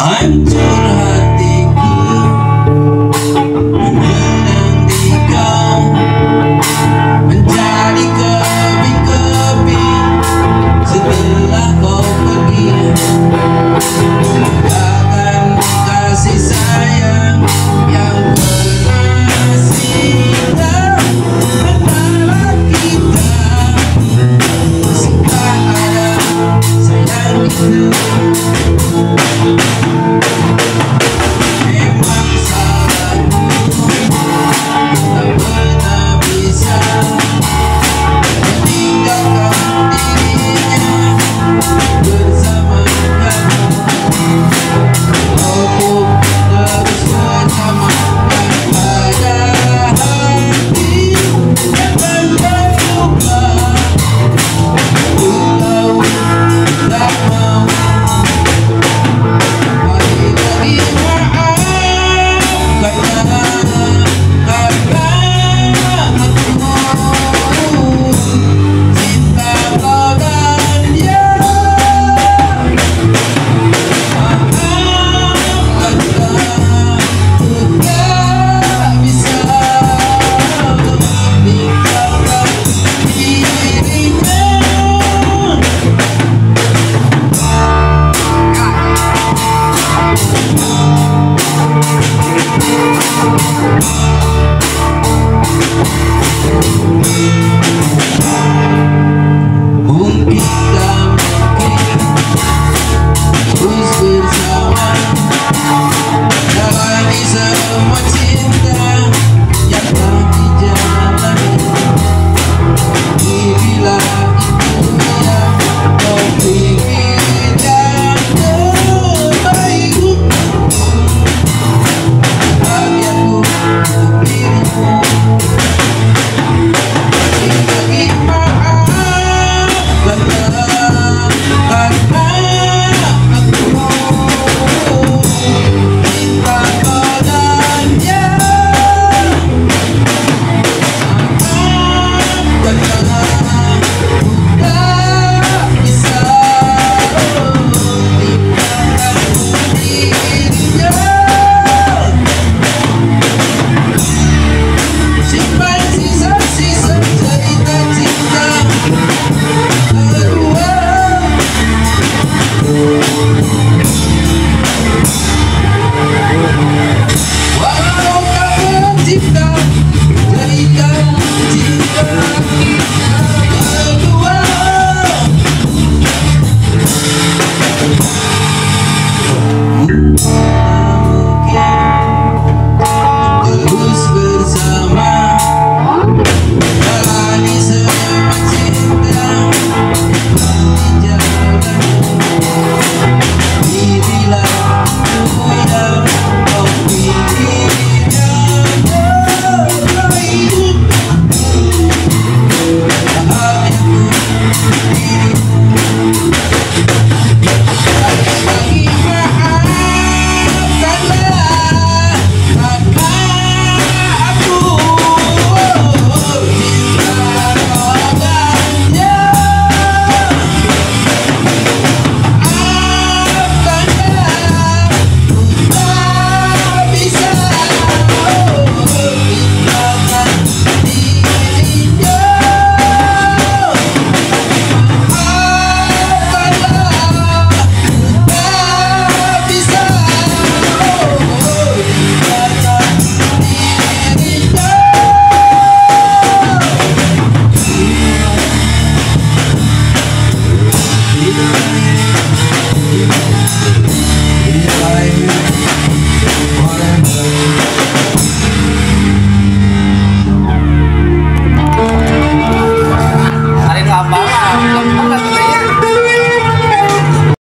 I'm too high.